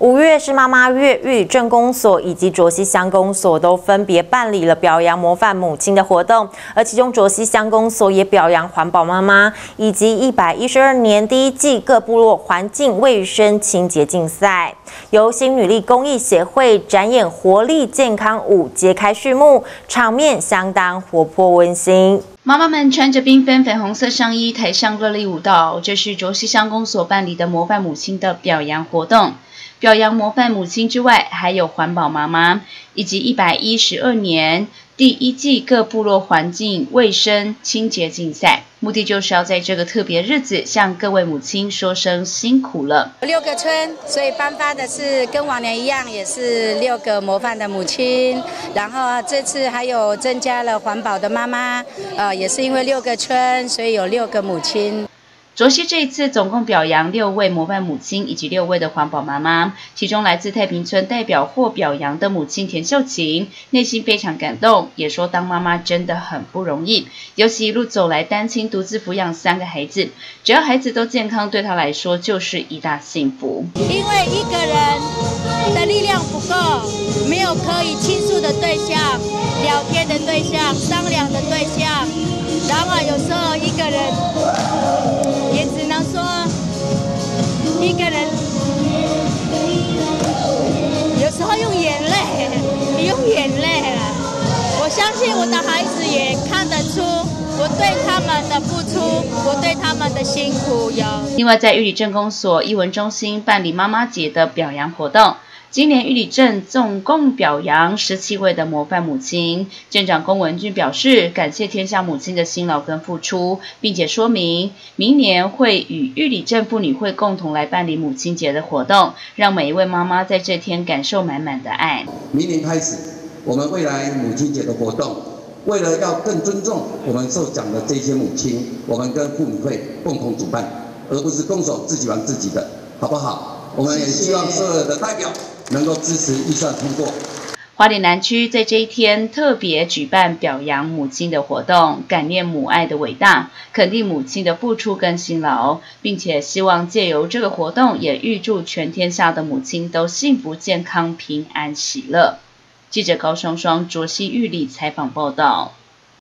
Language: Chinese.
五月是妈妈月，玉里镇公所以及卓溪乡公所都分别办理了表扬模范母亲的活动，而其中卓溪乡公所也表扬环保妈妈，以及一百一十二年第一季各部落环境卫生清洁竞赛，由新女力公益协会展演活力健康舞揭开序幕，场面相当活泼温馨。妈妈们穿着缤纷粉红色上衣，台上热力舞蹈。这是卓溪乡公所办理的模范母亲的表扬活动。表扬模范母亲之外，还有环保妈妈，以及一百一十二年第一季各部落环境卫生清洁竞赛。目的就是要在这个特别日子，向各位母亲说声辛苦了。六个村，所以颁发的是跟往年一样，也是六个模范的母亲。然后这次还有增加了环保的妈妈，呃，也是因为六个村，所以有六个母亲。卓西这一次总共表扬六位模范母亲以及六位的环保妈妈，其中来自太平村代表获表扬的母亲田秀琴，内心非常感动，也说当妈妈真的很不容易，尤其一路走来单亲独自抚养三个孩子，只要孩子都健康，对她来说就是一大幸福。因为一个人的力量不够，没有可以倾诉的对象、聊天的对象、商量的对象，然后有时候一个人。一个人，有时候用眼泪，用眼泪。我相信我的孩子也看得出我对他们的付出，我对他们的辛苦有。另外，在玉里镇公所艺文中心办理妈妈节的表扬活动。今年玉里镇总共表扬十七位的模范母亲，镇长龚文俊表示感谢天下母亲的辛劳跟付出，并且说明明年会与玉里镇妇女会共同来办理母亲节的活动，让每一位妈妈在这天感受满满的爱。明年开始，我们未来母亲节的活动，为了要更尊重我们受奖的这些母亲，我们跟妇女会共同主办，而不是动手自己玩自己的，好不好？我们也希望所有的代表。能够支持预算通过。花莲南区在这一天特别举办表扬母亲的活动，感念母爱的伟大，肯定母亲的付出跟辛劳，并且希望借由这个活动，也预祝全天下的母亲都幸福、健康、平安、喜乐。记者高双双卓西玉里采访报道。